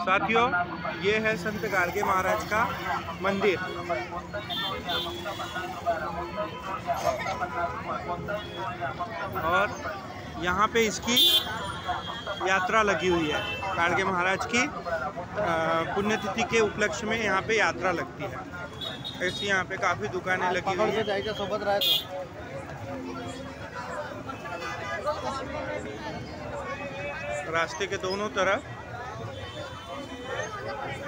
साथियों, ये है संत गार्गे महाराज का मंदिर। और यहाँ पे इसकी यात्रा लगी हुई है। गार्गे महाराज की पुण्यतिथि के उपलक्ष्य में यहाँ पे यात्रा लगती है। ऐसी यहाँ पे काफ़ी दुकानें लगी हुई है। रास्ते के दोनों तरफ़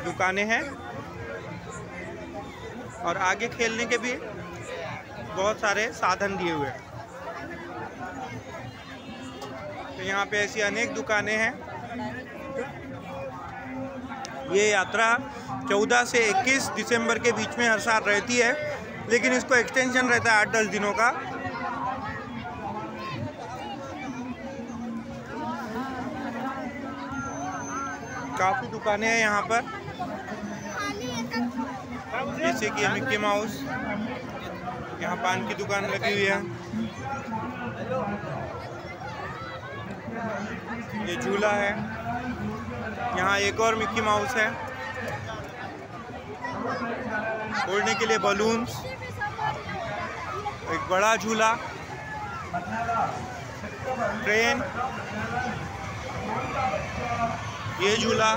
दुकानें हैं। और आगे खेलने के भी बहुत सारे साधन दिए हुए हैं। तो यहाँ पे ऐसी अनेक दुकानें हैं। ये यात्रा 14 से 21 दिसंबर के बीच में हर साल रहती है, लेकिन इसको एक्सटेंशन रहता है आठ दस दिनों का। काफ़ी दुकानें हैं यहाँ पर। जैसे कि मिक्की माउस, यहाँ पान की दुकान लगी हुई है। ये झूला है। यहाँ एक और मिक्की माउस है। ओढ़ने के लिए बलून्स। एक बड़ा झूला। ट्रेन। ये झूला।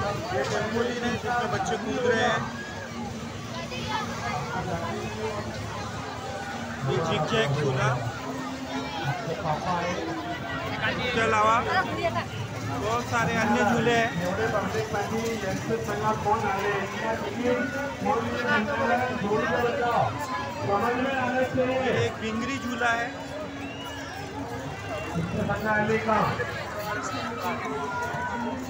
ये बच्चे कूद रहे हैं। ये जिगजैग झूला। इसके अलावा बहुत सारे अन्य झूले हैं। एक भिंगरी झूला है।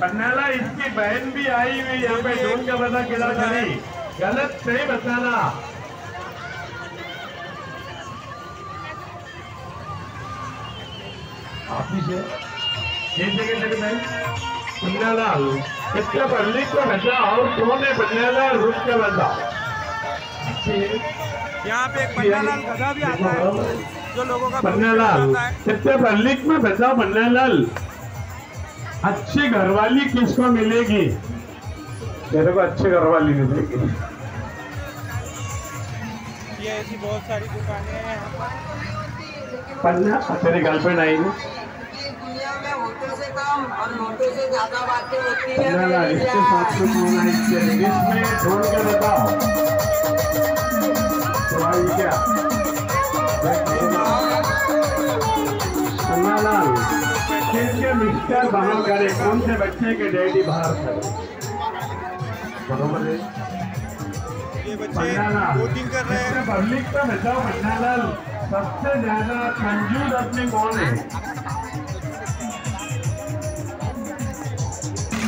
पन्नाला इसकी बहन भी आई हुई यहाँ पे ढूंढ के बता किला खड़ी गलत नहीं। बताना को बचा और कौन है रुक के यहाँ पे एक पन्नालाल गधा भी आता है जो लोगों का है कितने पब्लिक में बचा पन्नालाल अच्छी घरवाली किसको मिलेगी? तेरे को अच्छी घरवाली मिलेगी। ये ऐसी बहुत सारी दुकानें हैं यहाँ पर। पन्ना तेरी गर्लफ्रेंड आई ना ये दुनिया में होटों से कम और से ज़्यादा बातें होती है? इसमें ढूंढ के बताओ? मिस्टर बाहर करे? कौन से बच्चे के डैडी बाहर करे बरोबर है। ये बच्चे बोटिंग कर रहे हैं। पब्लिक का बताओ पन्नालाल सबसे ज़्यादा कंजूस अपने कौन है?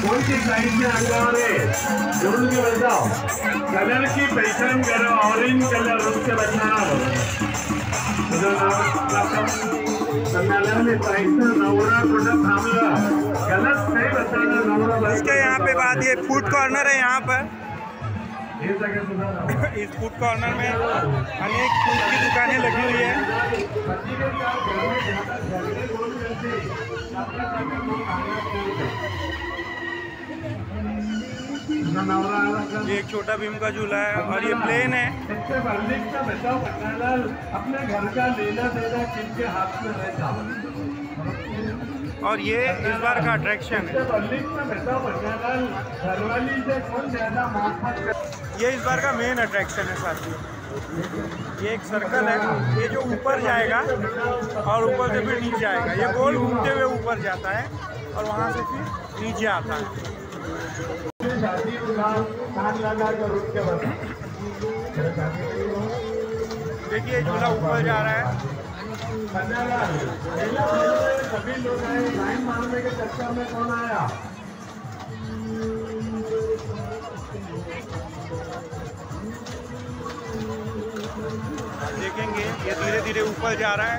कौन सी साइड में अंगार है? ढूंढ के बताओ। कलर की पहचान करो ऑरेंज कलर उसके इसके यहाँ पे बात ये फ़ूड कॉर्नर है यहाँ पर। इस फ़ूड कॉर्नर में अनेक फ़ूड की दुकानें लगी हुई है। ये एक छोटा भीम का झूला है और ये प्लेन है। इससे का बचाव अपने घर का लेना देना किनके हाथ में रहता और ये इस बार का अट्रैक्शन है। ये इस बार का मेन अट्रैक्शन है साथियों ये एक सर्कल है। ये जो ऊपर जाएगा और ऊपर से फिर नीचे आएगा। ये गोल घूमते हुए ऊपर जाता है और वहाँ से फिर नीचे आता है। शादी कर के बता देखिए झूला ऊपर जा रहा है। सभी लोग आए लाइन मारने के चक्कर में कौन आया देखेंगे, ये धीरे धीरे ऊपर जा रहा है।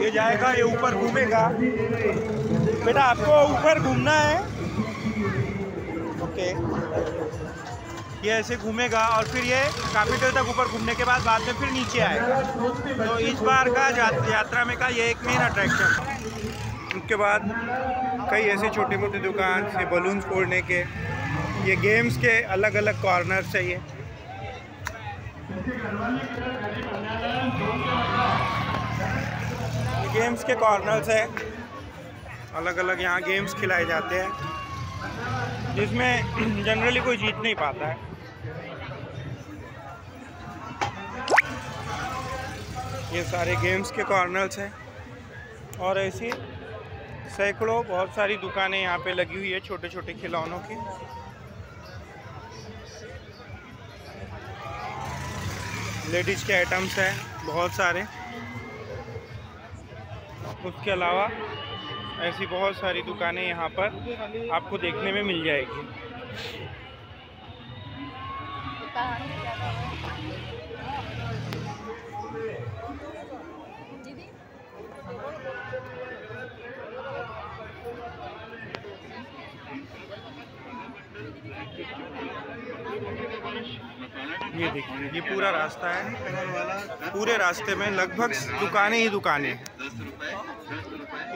ये जाएगा, ये ऊपर घूमेगा। बेटा, आपको ऊपर घूमना है। ओके। ये ऐसे घूमेगा और फिर ये काफ़ी देर तक ऊपर घूमने के बाद बाद में फिर नीचे आएगा। तो इस बार का यात्रा में का ये एक मेन अट्रैक्शन उसके बाद कई ऐसे छोटे मोटे दुकान से बलून्स फोड़ने के। ये गेम्स के अलग अलग कॉर्नर्स ये ये गेम्स के कॉर्नर्स है। अलग अलग यहाँ गेम्स खिलाए जाते हैं। जिसमें जनरली कोई जीत नहीं पाता है। ये सारे गेम्स के कॉर्नर्स हैं। और ऐसी सैकड़ों बहुत सारी दुकानें यहाँ पे लगी हुई है छोटे छोटे खिलौनों की। लेडीज़ के आइटम्स हैं, बहुत सारे। उसके अलावा ऐसी बहुत सारी दुकानें यहाँ पर आपको देखने में मिल जाएगी। ये देखिए, ये पूरा रास्ता है। पूरे रास्ते में लगभग दुकानें ही दुकानें हैं।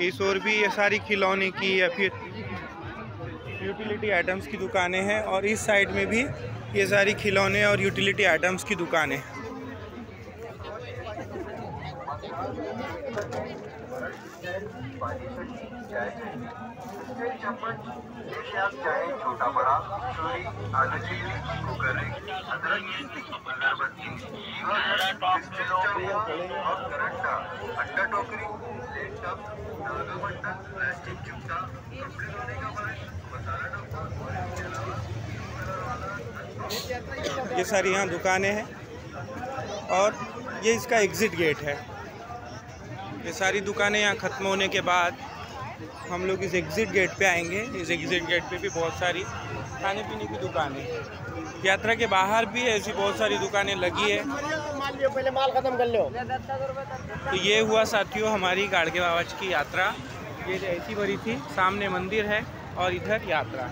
इस और भी ये सारी खिलौने की या फिर यूटिलिटी आइटम्स की दुकानें हैं और इस साइड में भी ये सारी खिलौने और यूटिलिटी आइटम्स की दुकानें हैं। छोटा बड़ा ये सारी यहाँ दुकानें हैं और ये इसका एग्ज़िट गेट है। ये सारी दुकानें यहाँ ख़त्म होने के बाद हम लोग इस एग्ज़िट गेट पे आएँगे। इस एग्ज़िट गेट पे भी बहुत सारी खाने पीने की दुकानें यात्रा के बाहर भी ऐसी बहुत सारी दुकानें लगी है। पहले माल खत्म कर लो तो ये हुआ साथियों हमारी गाड़गे बाबाज की यात्रा। ये ऐसी भरी थी, सामने मंदिर है और इधर यात्रा।